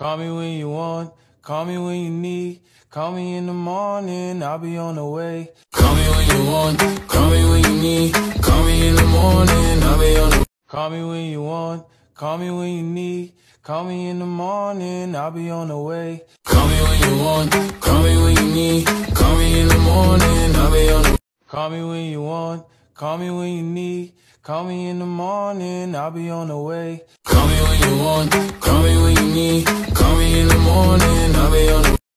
Call me when you want, call me when you need. Call me in the morning, I'll be on the way. Call me when you want, call me when you need. Call me in the morning, I'll be on the Call me when you want, call me when you need. Call me in the morning, I'll be on the way. Call me when you want, call me when you need. Call me in the morning, I'll be on the Call me when you want, call me when you need. Call me in the morning, I'll be on the way. Call me when you want, call me when you need.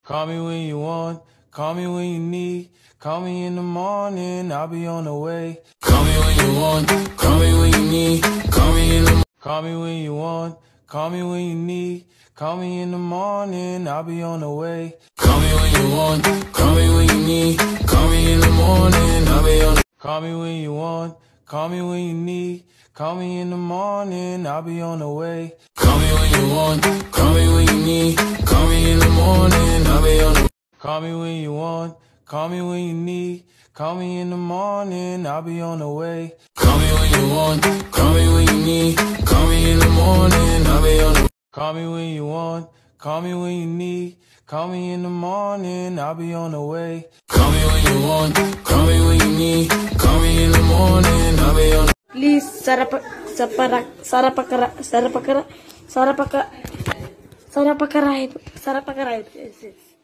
Call me when you want, call me when you need. Call me in the morning, I'll be on the way. Call me when you want, call me when you need. Call me in the Call me when you want, call me when you need. Call me in the morning, I'll be on the way. Call me when you want, call me when you need. Call me in the morning, I'll be on the Call me when you want, call me when you need. Call me in the morning, I'll be on the way. Call me when you want, Call me when you want, call me when you need. Call me in the morning, I'll be on the way. Call me when you want, call me when you need. Call me in the morning, I'll be on the Call me when you want, call me when you need. Call me in the morning, I'll be on the way. Call me when you want, call me when you need. Call me in the morning, I'll be on the Please, sarap, sapara, sarapakara, sarapakara, sarapaka, sarapakara, sarapakara. Yes, yes.